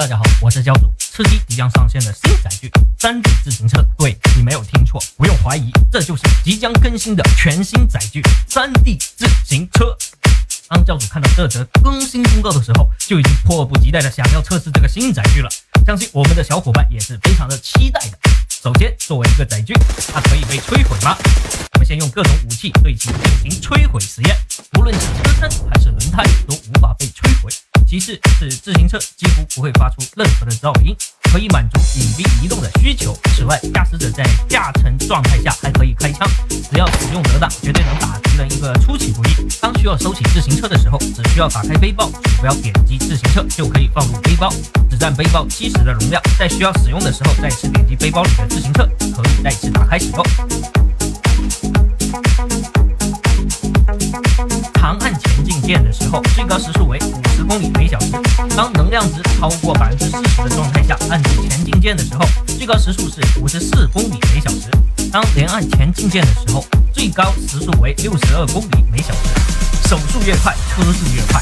大家好，我是教主。吃鸡即将上线的新载具——三 D 自行车。对你没有听错，不用怀疑，这就是即将更新的全新载具——三 D 自行车。当教主看到这则更新公告的时候，就已经迫不及待的想要测试这个新载具了。相信我们的小伙伴也是非常的期待的。首先，作为一个载具，它可以被摧毁吗？我们先用各种武器对其进行摧毁实验，无论是车身还是轮胎都无法被摧其次是自行车几乎不会发出任何的噪音，可以满足隐蔽移动的需求。此外，驾驶者在驾乘状态下还可以开枪，只要使用得当，绝对能打敌人一个出其不意。当需要收起自行车的时候，只需要打开背包，鼠标点击自行车就可以放入背包，只占背包七十的容量。在需要使用的时候，再次点击背包里的自行车，可以再次打开使用。键的时候最高时速为五十公里每小时当能量值超过百分之四十的状态下按住前进键的时候最高时速是五十四公里每小时。当连按前进键的时候最高时速为六十二公里每小时。手速越快车速越快。